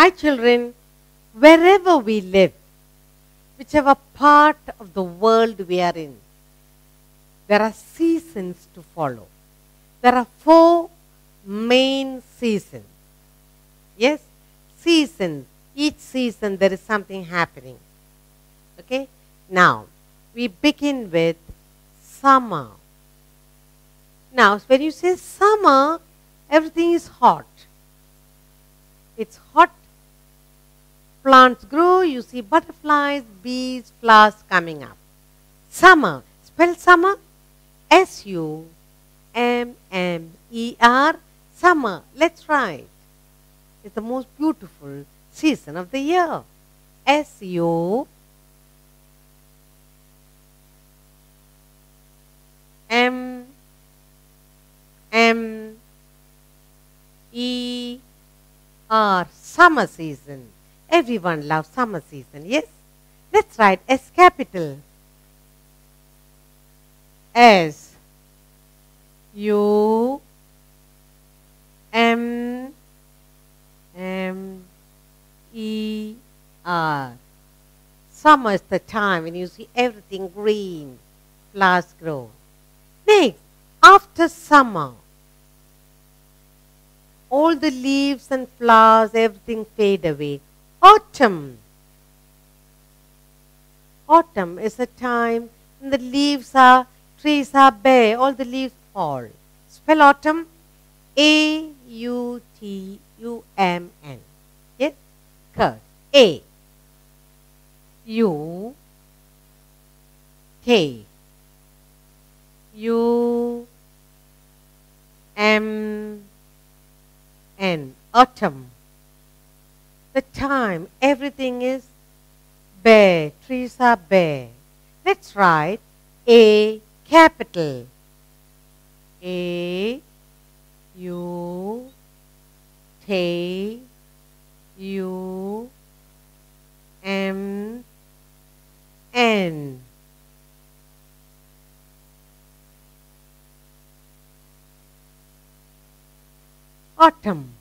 Hi, children. Wherever we live, whichever part of the world we are in, there are seasons to follow. There are four main seasons. Yes? Seasons. Each season there is something happening. Okay? Now, we begin with summer. Now, when you say summer, everything is hot. It's hot. Plants grow, you see butterflies, bees, flowers coming up. Summer. Spell summer. S U M M E R. Summer. Let's write. It's the most beautiful season of the year. S U M M E R summer season. Everyone loves summer season, yes? Let's write S capital. S U M M E R. Summer is the time when you see everything green, flowers grow. Next, after summer, all the leaves and flowers, everything fade away. Autumn. Autumn is a time when the leaves are, trees are bare, all the leaves fall. Spell autumn. A U T U M N. Yes? Curd. A. U. K. U. M. N. Autumn. The time everything is bare, trees are bare. Let's write A capital. A U K U M N. Autumn.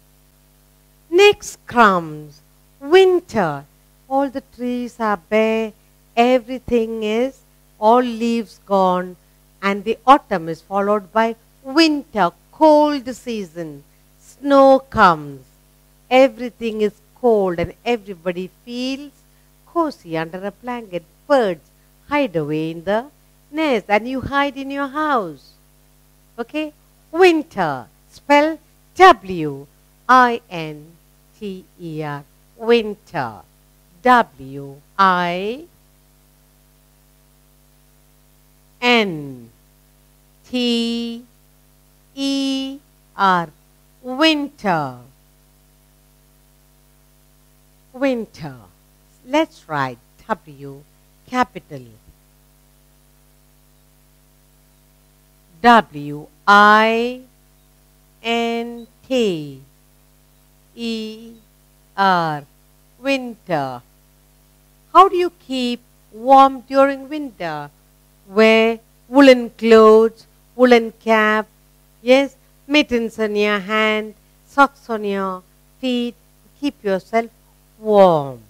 Next comes winter. All the trees are bare, everything is, all leaves gone, and the autumn is followed by winter, cold season. Snow comes, everything is cold, and everybody feels cozy under a blanket. Birds hide away in the nest, and you hide in your house. Okay? Winter, spell W I N T E R. Winter. W I N T E R. Winter. Winter. Let's write W capital. W I N T E R. Are winter. How do you keep warm during winter? Wear woolen clothes, woolen cap, yes, mittens on your hand, socks on your feet. Keep yourself warm.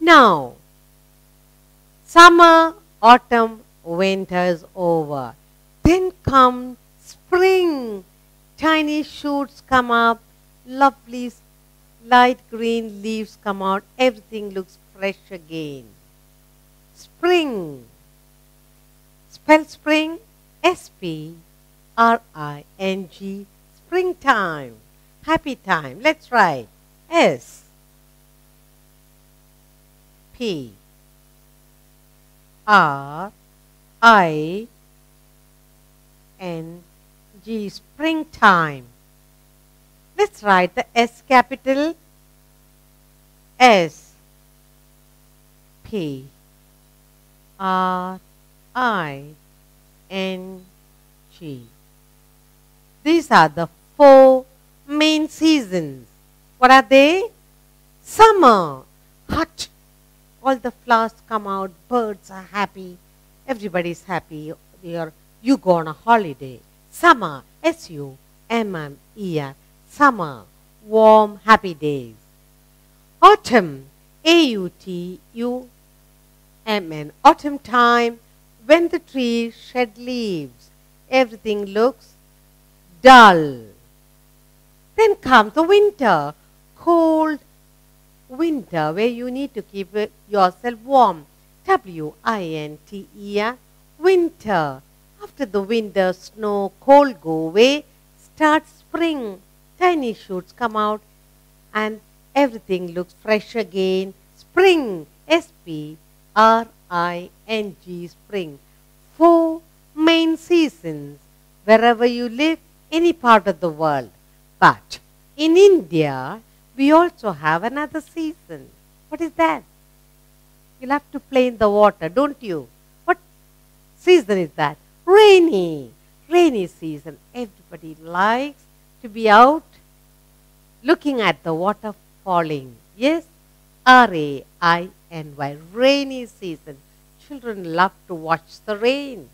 Now, summer, autumn, winter is over. Then comes spring. Tiny shoots come up, lovely light green leaves come out, everything looks fresh again. Spring. Spell spring S P R I N G. Springtime. Happy time. Let's write S P R I N G. Springtime. Let's write the S capital S P R I N G. These are the four main seasons. What are they? Summer, hot. All the flowers come out, birds are happy, everybody's happy. You're, you go on a holiday. Summer, S U M M E R, summer, warm, happy days. Autumn, A U T U M N. Autumn time, when the trees shed leaves, everything looks dull. Then comes the winter, cold winter, where you need to keep yourself warm. W I N T E R, winter. After the winter, snow, cold go away, starts spring. Tiny shoots come out and everything looks fresh again. Spring, S P R I N G, spring. Four main seasons wherever you live, any part of the world. But in India, we also have another season. What is that? You'll have to play in the water, don't you? What season is that? Rainy. Rainy season. Everybody likes to be out looking at the water falling. Yes? R A I N Y. Rainy season. Children love to watch the rain.